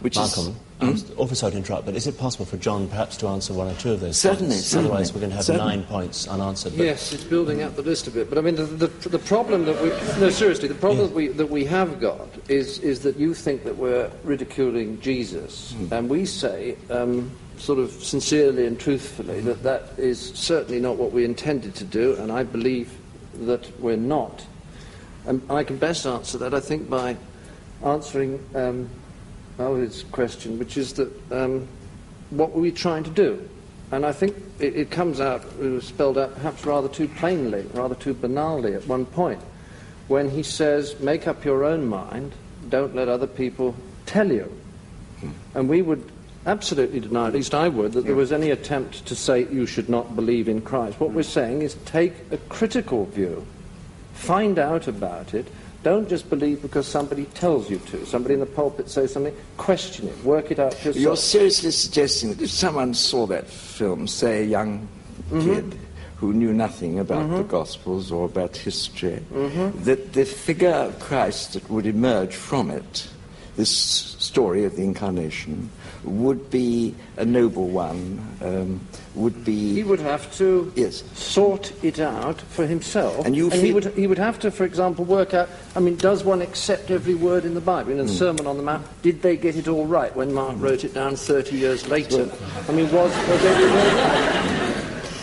which Malcolm, is... I'm awfully sorry to interrupt, but is it possible for John perhaps to answer one or two of those Certainly, points? certainly. Otherwise we're going to have Certainly. nine points unanswered. But Yes, it's building up the list a bit. But I mean, the, the, the problem that we no seriously, the problem that we that we have got is is that you think that we're ridiculing Jesus, and we say. Um, Sort of sincerely and truthfully, that that is certainly not what we intended to do, and I believe that we're not. And I can best answer that, I think, by answering um, Alvid's question, which is that um, what were we trying to do? And I think it, it comes out, it was spelled out perhaps rather too plainly, rather too banally at one point, when he says, make up your own mind, don't let other people tell you. And we would absolutely deny, at least I would, that there was any attempt to say you should not believe in Christ. What we're saying is take a critical view, find out about it, don't just believe because somebody tells you to. Somebody in the pulpit says something, question it, work it out yourself. You're seriously suggesting that if someone saw that film, say a young Mm-hmm. kid who knew nothing about the Gospels or about history, Mm-hmm. that the figure of Christ that would emerge from it, this story of the incarnation, would be a noble one, um, would be. He would have to Yes. sort it out for himself. And you he, would, he would have to, for example, work out I mean, does one accept every word in the Bible? Hmm. In the Sermon on the Mount, did they get it all right when Mark wrote it down 30 years later? I mean, was, was every word right?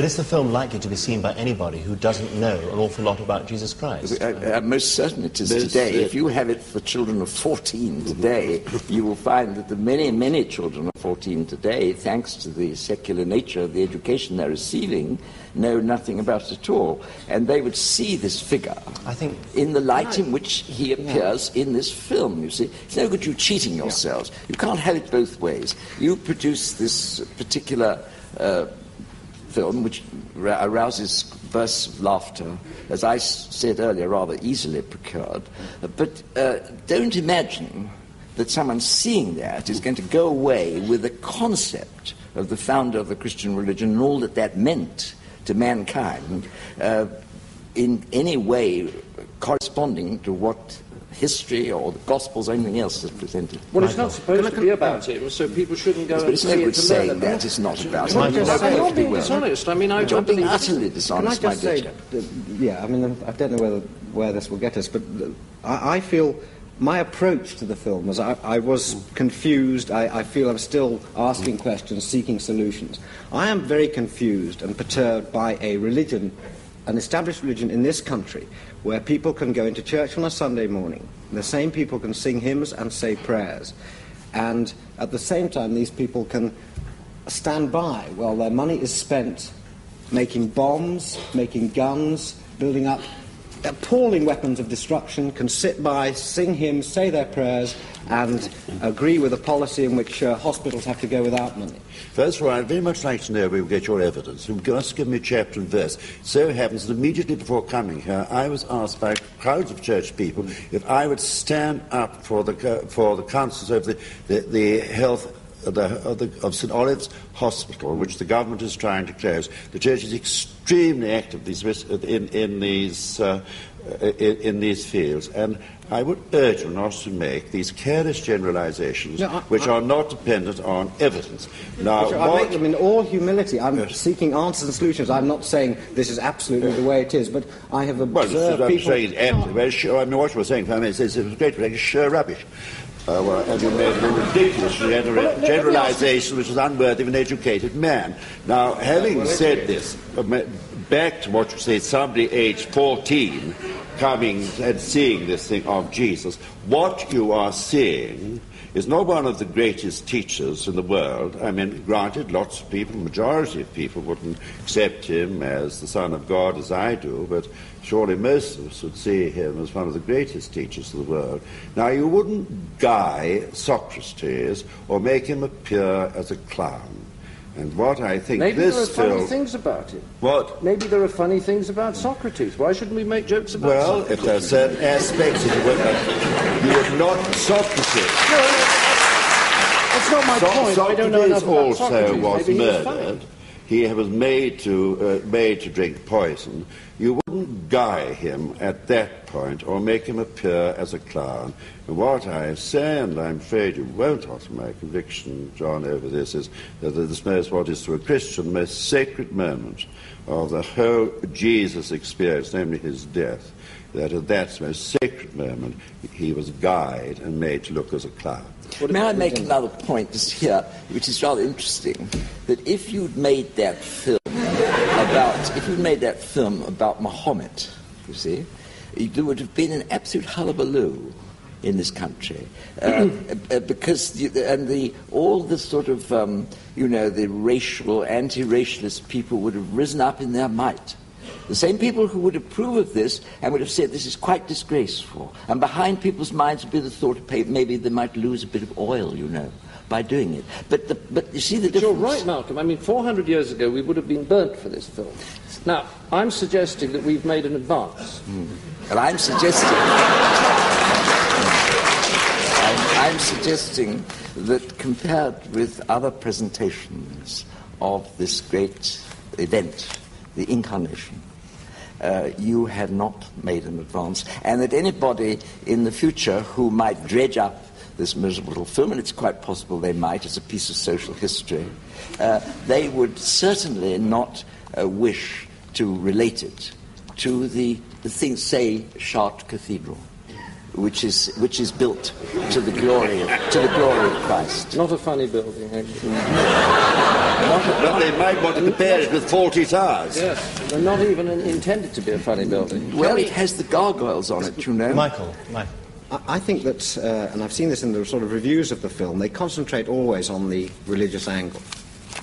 But is the film likely to be seen by anybody who doesn't know an awful lot about Jesus Christ? Uh, uh, most certain it is Most today. certain. If you have it for children of 14 today, you will find that the many, many children of 14 today, thanks to the secular nature of the education they're receiving, know nothing about it at all. And they would see this figure I think- in the light in which he appears in this film, you see. It's no good you cheating yourselves. You can't have it both ways. You produce this particular uh, film which arouses bursts of laughter, as I said earlier, rather easily procured. But uh, don't imagine that someone seeing that is going to go away with the concept of the founder of the Christian religion and all that that meant to mankind uh, in any way corresponding to what history or the Gospels or anything else is presented. Well, it's not supposed to be about him, so people shouldn't go But and it's see no it good saying about that it's not about I'm it. not, You know I'm being dishonest. I mean, I, You're being believe- utterly Can I dishonest, my just dear say, chap. that, yeah, I mean, I don't know whether, where this will get us, but I, I feel my approach to the film was I, I was confused. I, I feel I'm still asking questions, seeking solutions. I am very confused and perturbed by a religion, an established religion in this country, where people can go into church on a Sunday morning. The same people can sing hymns and say prayers. And at the same time, these people can stand by while their money is spent making bombs, making guns, building up appalling weapons of destruction, can sit by, sing hymns, say their prayers, and agree with a policy in which uh, hospitals have to go without money. First of all, I'd very much like to know where you get your evidence. You must give me chapter and verse. So happens that immediately before coming here, I was asked by crowds of church people if I would stand up for the, co- for the councils of the, the, the health of, the, of, the, of St. Olave's Hospital, which the government is trying to close. The church is extremely active these, in, in, these, uh, in, in these fields. And I would urge you not to make these careless generalizations No, I- which I- are not dependent on evidence. Now, Which I make them in all humility. I'm Yes. seeking answers and solutions. I'm not saying this is absolutely the way it is, but I have Well, this is observed what I'm people. saying is absolutely very sure. I mean, what you were saying, I mean, it's, it's great, it's sheer rubbish. Uh, well, and you made a ridiculous gener- generalization which is unworthy of an educated man. Now, having said this, uh, back to what you say, somebody aged 14 coming and seeing this thing of Jesus, what you are seeing is not one of the greatest teachers in the world. I mean, granted, lots of people, majority of people wouldn't accept him as the Son of God as I do, but surely most of us would see him as one of the greatest teachers of the world. Now, you wouldn't guy Socrates or make him appear as a clown. And what I think Maybe there are this funny film... things about it. What? Maybe there are funny things about Socrates. Why shouldn't we make jokes about Well, Socrates? if there are certain aspects of it, you would not Socrates. That's not my So- point. I don't know enough Socrates about also Socrates. was Maybe he murdered. He was made to, uh, made to drink poison. You wouldn't guy him at that point or make him appear as a clown. And what I say, and I'm afraid you won't alter my conviction, John, over this, is that this most what is to a Christian the most sacred moment of the whole Jesus experience, namely his death, that at that most sacred moment he was guyed and made to look as a clown. May I make another point just here, which is rather interesting? That if you'd made that film about, if you'd made that film about Muhammad, you see, there would have been an absolute hullabaloo in this country. Uh, uh, because the, and the all the sort of um, you know the racial anti-racialist people would have risen up in their might the same people who would approve of this and would have said this is quite disgraceful. And behind people's minds would be the thought of maybe they might lose a bit of oil, you know, by doing it. But, the, but you see the but difference. You're right, Malcolm. I mean, 400 years ago, we would have been burnt for this film. Now, I'm suggesting that we've made an advance. Mm. And I'm suggesting. I'm, I'm suggesting that compared with other presentations of this great event, the incarnation, uh, you have not made an advance, and that anybody in the future who might dredge up this miserable little film, and it's quite possible they might as a piece of social history, uh, they would certainly not uh, wish to relate it to the, the thing, say, Chartres Cathedral which is, which is built to the glory of, to the glory of Christ. Not a funny building, actually. but they might want to compare it with Fawlty Towers. Yes, they're not even intended to be a funny building. Well, it has the gargoyles on it, you know. Michael, Michael. I think that, uh, and I've seen this in the sort of reviews of the film, they concentrate always on the religious angle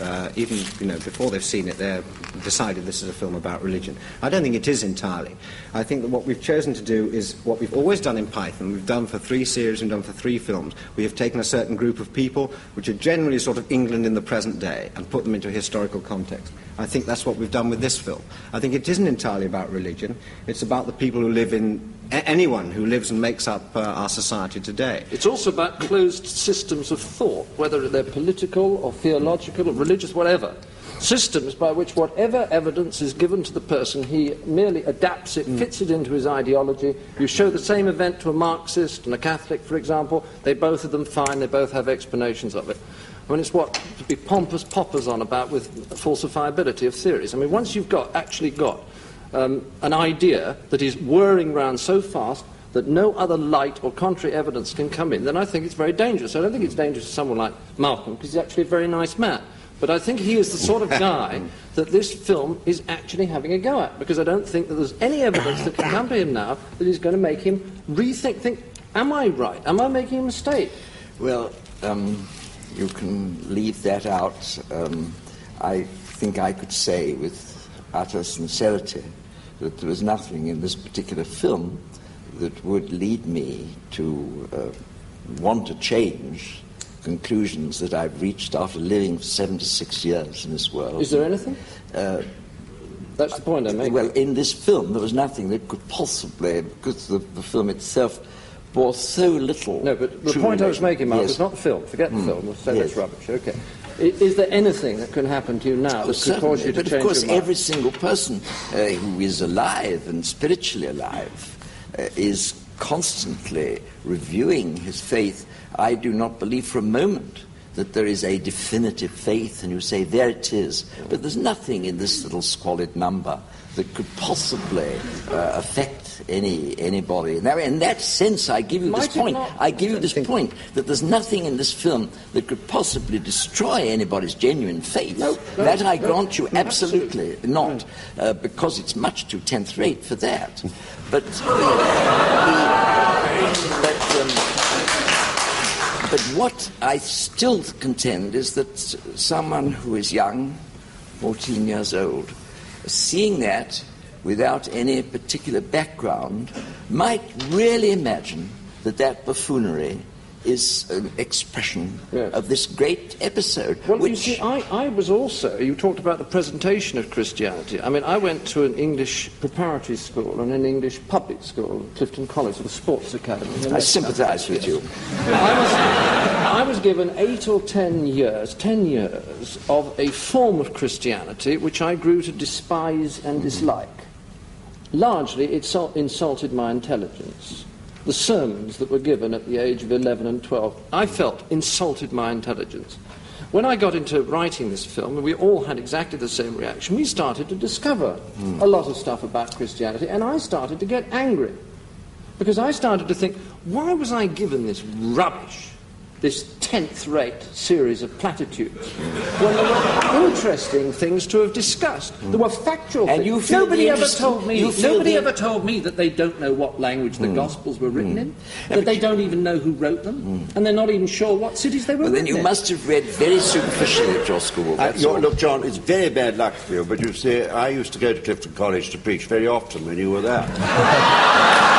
uh, even you know before they've seen it, they're decided this is a film about religion. I don't think it is entirely. I think that what we've chosen to do is what we've always done in Python. We've done for three series, we've done for three films. We have taken a certain group of people, which are generally sort of England in the present day, and put them into a historical context. I think that's what we've done with this film. I think it isn't entirely about religion. It's about the people who live in anyone who lives and makes up uh, our society today. It's also about closed systems of thought, whether they're political or theological or religious, whatever. Systems by which whatever evidence is given to the person, he merely adapts it, mm. fits it into his ideology. You show the same event to a Marxist and a Catholic, for example, they both of them fine, they both have explanations of it. I mean, it's what to be pompous Popper's on about with falsifiability of theories. I mean, once you've got actually got um, an idea that is whirring round so fast that no other light or contrary evidence can come in, then I think it's very dangerous. I don't think it's dangerous to someone like Malcolm, because he's actually a very nice man. But I think he is the sort of guy that this film is actually having a go at, because I don't think that there's any evidence that can come to him now that is going to make him rethink, think, am I right? Am I making a mistake? Well, um, you can leave that out. Um, I think I could say with utter sincerity that there was nothing in this particular film that would lead me to uh, want to change conclusions that I've reached after living for 76 years in this world. Is there anything? Uh, That's the point I'm making. Well, in this film, there was nothing that could possibly, because the, the film itself bore so little. No, but the point I was making, Mark, yes. was not the film. Forget the mm. film. We'll say yes. that's rubbish. Okay. Is there anything that can happen to you now that could cause you to but change of course, every single person uh, who is alive and spiritually alive uh, is constantly reviewing his faith. I do not believe for a moment that there is a definitive faith and you say, there it is. But there's nothing in this little squalid number that could possibly uh, affect any anybody. Now, in that sense, I give you Might this point. Not, I give you this point that there's nothing in this film that could possibly destroy anybody's genuine faith. No, no, that I no, grant you absolutely, absolutely. not, uh, because it's much too tenth rate for that. But, but, um, but what I still contend is that someone who is young, 14 years old, seeing that without any particular background might really imagine that that buffoonery is an expression yes. of this great episode. Well, which... you see, I, I was also, you talked about the presentation of Christianity. I mean, I went to an English preparatory school and an English public school, Clifton College, the sports academy. I sympathise with you. I was, I was given eight or ten years, ten years of a form of Christianity which I grew to despise and mm-hmm. dislike. largely it so- insulted my intelligence. The sermons that were given at the age of 11 and 12, I felt insulted my intelligence. When I got into writing this film, and we all had exactly the same reaction, we started to discover mm. a lot of stuff about Christianity, and I started to get angry. Because I started to think, why was I given this rubbish, this tenth rate series of platitudes, when there were interesting things to have discussed? There were factual And things. you nobody ever told me. you Nobody the- ever told me that they don't know what language the hmm. Gospels were written in, hmm. that they don't even know who wrote them, hmm. and they're not even sure what cities they were Well, then you in. must have read very superficially at your school. Uh, that's look, John, it's very bad luck for you, but you see, I used to go to Clifton College to preach very often when you were there.